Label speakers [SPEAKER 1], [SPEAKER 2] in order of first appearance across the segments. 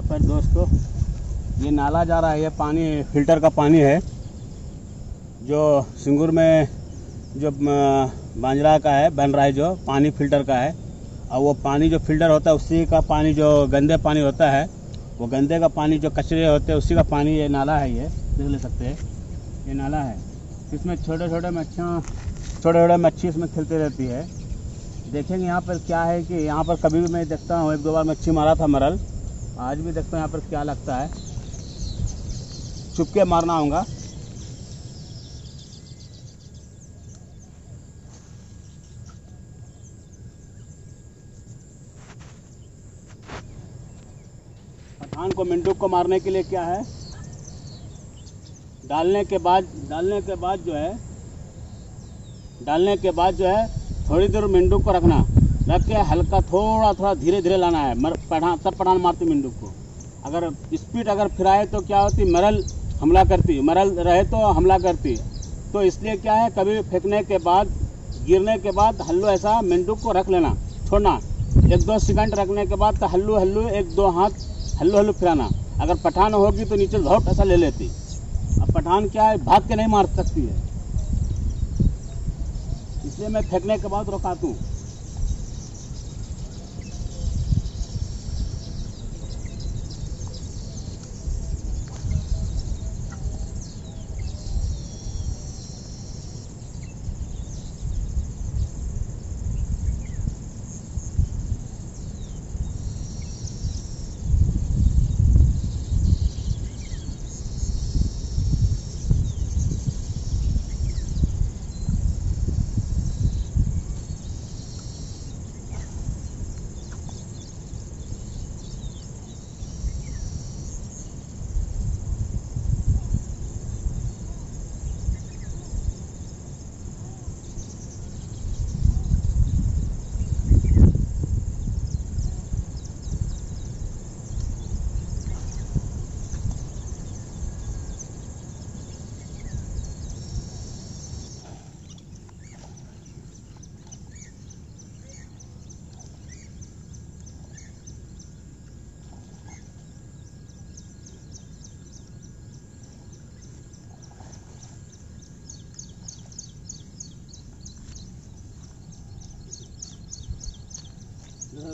[SPEAKER 1] यहाँ पर दोस्तों, ये नाला जा रहा है, ये पानी, फ़िल्टर का पानी है, जो सिंगूर में जो बांजरा का है, बन रहा है जो, पानी फ़िल्टर का है। और वो पानी जो फ़िल्टर होता है, उसी का पानी जो गंदे पानी होता है, वो गंदे का पानी जो कचरे होते हैं, उसी का पानी ये नाला है ये, देख ले सकते हैं, ये नाला है। इसमें छोटे छोटे मच्छियाँ छोटे छोटे मच्छी इसमें खिलती रहती है। देखेंगे यहाँ पर क्या है कि यहाँ पर कभी भी मैं देखता हूँ, एक दो बार मच्छी मारा था मरल। आज भी देखते हैं यहाँ पर क्या लगता है। चुपके मारना होगा। पठान को मिंटू को मारने के लिए क्या है? डालने के बाद, डालने के बाद जो है, डालने के बाद जो है, थोड़ी देर मिंडूक को रखना। रख के हल्का थोड़ा थोड़ा धीरे धीरे लाना है। मर पठान तब पठान मारती मिंडूक को। अगर स्पीड अगर फिराए तो क्या होती? मरल हमला करती। मरल रहे तो हमला करती। तो इसलिए क्या है? कभी फेंकने के बाद, गिरने के बाद हल्लू ऐसा मिंडूक को रख लेना। छोड़ना। एक दो सेकंड रखने के बाद तो हल्लू हल्लू, एक दो हाथ हल्लू हल्लू फिराना। अगर पठान होगी तो नीचे धौट ऐसा ले लेती। अब पठान क्या है? भाग के नहीं मार सकती है। इसलिए मैं फेंकने के बाद रोकाता हूँ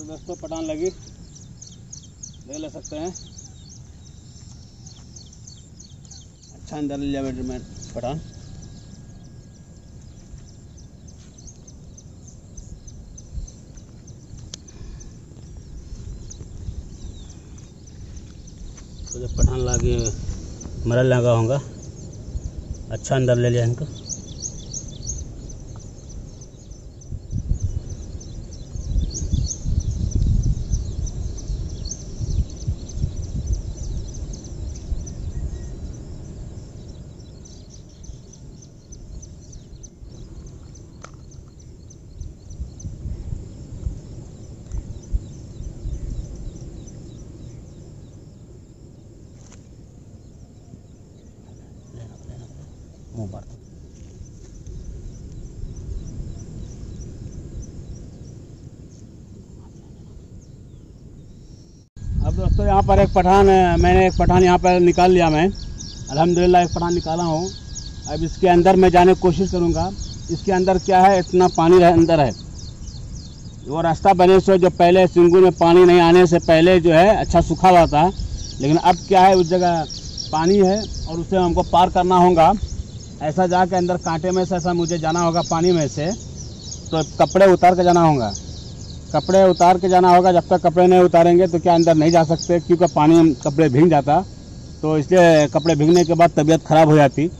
[SPEAKER 1] दोस्तों पठान लगी। ले ले सकते हैं। अच्छा अंदर ले लिया बेटे मैं पठान तो जब पठान लागे, मरल लगा होगा। अच्छा अंदर ले लिया इनको। पर अब दोस्तों यहाँ पर एक पठान मैंने एक पठान यहाँ पर निकाल लिया मैं। अल्हम्दुलिल्लाह एक पठान निकाला हूँ। अब इसके अंदर मैं जाने की कोशिश करूँगा। इसके अंदर क्या है? इतना पानी रह, अंदर है। वो रास्ता बने से जो पहले सिंगू में पानी नहीं आने से पहले जो है अच्छा सूखा हुआ था। लेकिन अब क्या है? उस जगह पानी है और उसे हमको पार करना होगा। ऐसा जाके अंदर कांटे में से, ऐसा मुझे जाना होगा पानी में से तो कपड़े उतार के जाना होगा। कपड़े उतार के जाना होगा, जब तक कपड़े नहीं उतारेंगे तो क्या अंदर नहीं जा सकते, क्योंकि पानी कपड़े भीग जाता। तो इसलिए कपड़े भीगने के बाद तबीयत ख़राब हो जाती।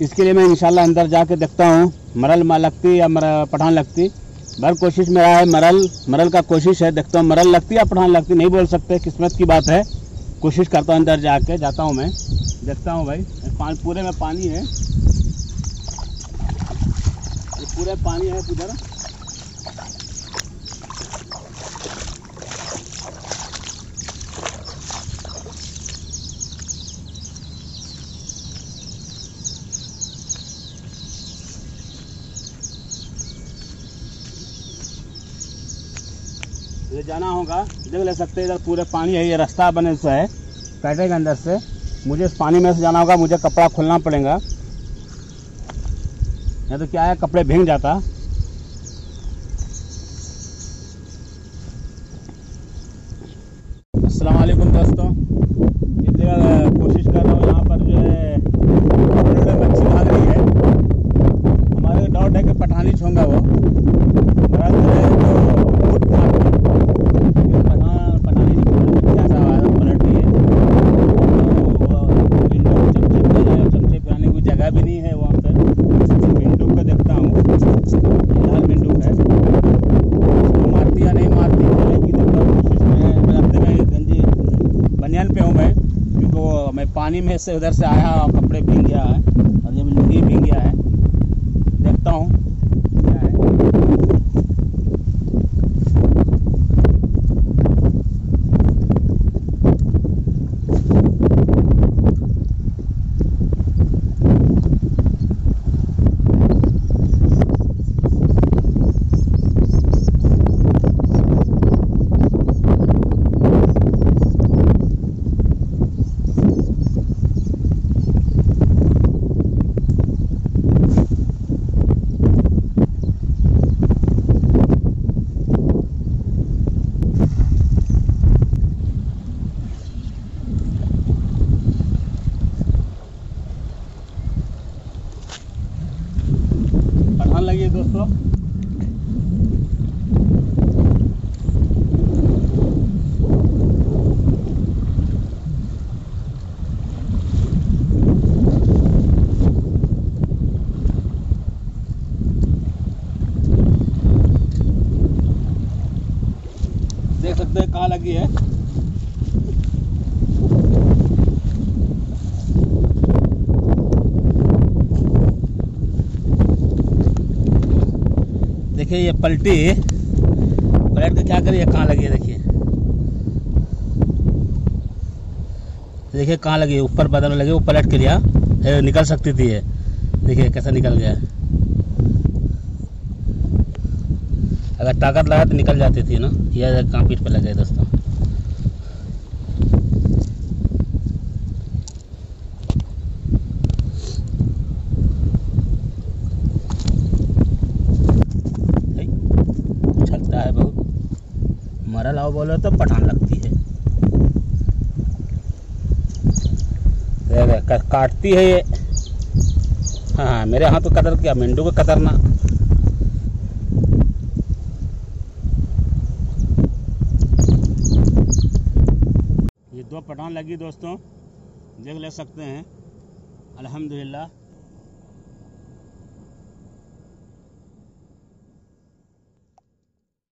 [SPEAKER 1] इसके लिए मैं इंशाल्लाह अंदर जाके देखता हूँ, मरल माँ लगती या मर, पठान लगती। भर कोशिश मेरा है, मरल मरल का कोशिश है, देखता हूँ मरल लगती या पठान लगती, नहीं बोल सकते, किस्मत की बात है। कोशिश करता हूँ अंदर जाके, जाता हूँ मैं, देखता हूँ भाई। पानी, पूरे में पानी है। ये पूरे पानी है उधर ये जाना होगा, देख ले सकते इधर पूरे पानी है, ये रास्ता बने हुआ है। कैटे के अंदर से मुझे इस पानी में से जाना होगा, मुझे कपड़ा खोलना पड़ेगा। या तो क्या है कपड़े भींग जाता अस्सलाम वालेकुम दोस्तों इस जगह कोशिश कर रहा हूँ यहाँ पर जो है बड़े बड़े मच्छी भाग रही है हमारे डाउट है कि पठानी छोंगा वो मेरा जो है जो फुट था लेकिन पठान पठानी नहीं छोड़ कुछ ऐसा आवाज़ पलट रही है तो वो विंडो चमचे पे है चमचे पे आने की जगह भी नहीं है वहाँ पर विंडो को देखता हूँ ये लाल विंडो है वो मारती या नहीं मारती चले की देखता हूँ कोशिश में मैं अपने में गंजी बनियान पे हूँ मैं क्योंकि वो मैं पानी में से उधर से आया कपड़े भीग गया है, और जब लुंगी भीग गया है। देखता हूँ क्या है पठान देख सकते हैं कहाँ लगी है। देखिए ये पलटी। पलट के क्या करिए, कहाँ लगी है देखिए। देखिए कहाँ लगी ऊपर बदल में लगी वो पलट के लिया। निकल सकती थी ये। देखिए कैसा निकल गया। अगर ताकत लगा तो निकल जाती थी ना। यह कहाँ पीठ पर लग गए दोस्तों है, उछलता है बहुत। मरा लाओ बोलो तो पठान लगती है। काटती है ये। हाँ हाँ मेरे हाथ तो कतर क्या मिंडू को कतरना ये दो पठान लगी दोस्तों, देख ले सकते हैं। अल्हम्दुलिल्लाह।